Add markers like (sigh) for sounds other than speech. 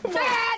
对 (laughs)